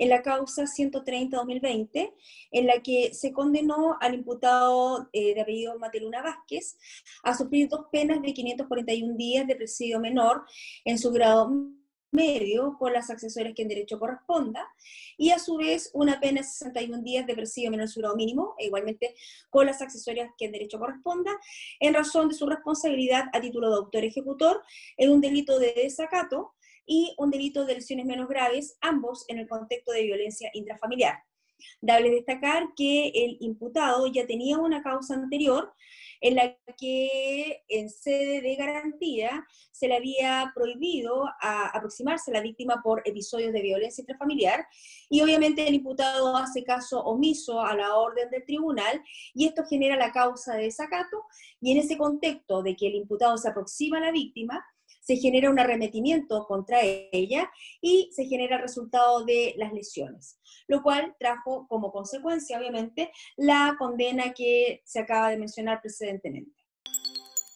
en la causa 130-2020, en la que se condenó al imputado eh, de apellido Mateluna Vázquez a sufrir dos penas de 541 días de presidio menor en su grado medio con las accesorias que en derecho corresponda, y a su vez una pena de 61 días de presidio menor su grado mínimo, e igualmente con las accesorias que en derecho corresponda, en razón de su responsabilidad a título de autor ejecutor en un delito de desacato y un delito de lesiones menos graves, ambos en el contexto de violencia intrafamiliar. Dable destacar que el imputado ya tenía una causa anterior en la que en sede de garantía se le había prohibido aproximarse a la víctima por episodios de violencia intrafamiliar y obviamente el imputado hace caso omiso a la orden del tribunal y esto genera la causa de desacato y en ese contexto de que el imputado se aproxima a la víctima, se genera un arremetimiento contra ella y se genera el resultado de las lesiones, lo cual trajo como consecuencia, obviamente, la condena que se acaba de mencionar precedentemente.